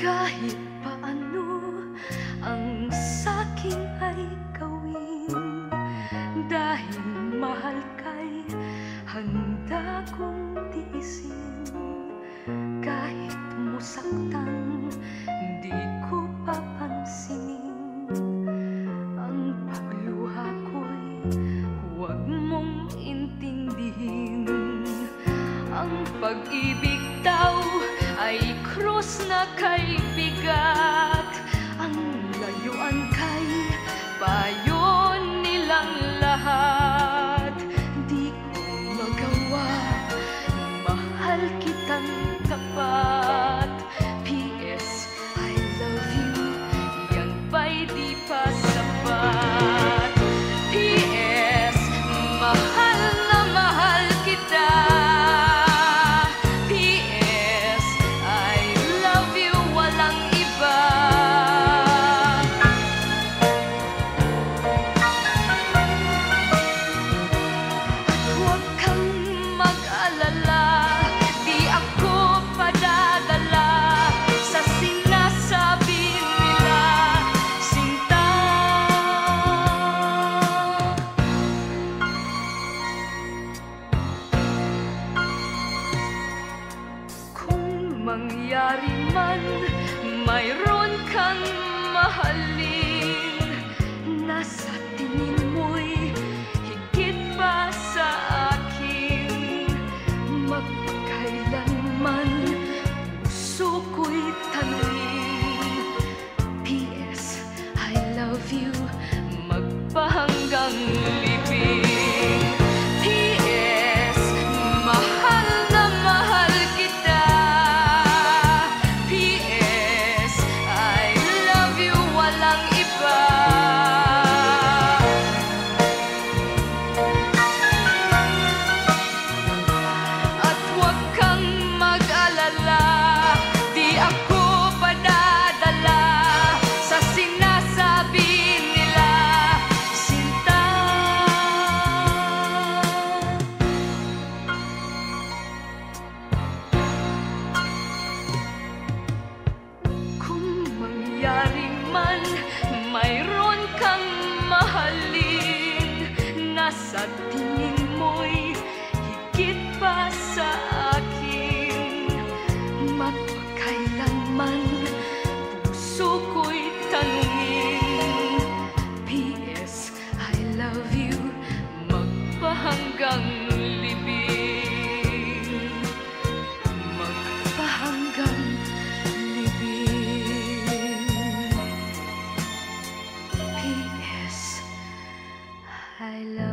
kahit paano ang sakin ay gawin. Dahil mahal kay handa kong tiisin. Kahit musaktan di ko papansinin. Ang pagluha ko'y huwag mong intindihin. Ang pag-ibig daw ay krus na kaibigan. mangyari man, mayroon kang mahalin. Nasa tingin mo'y I 了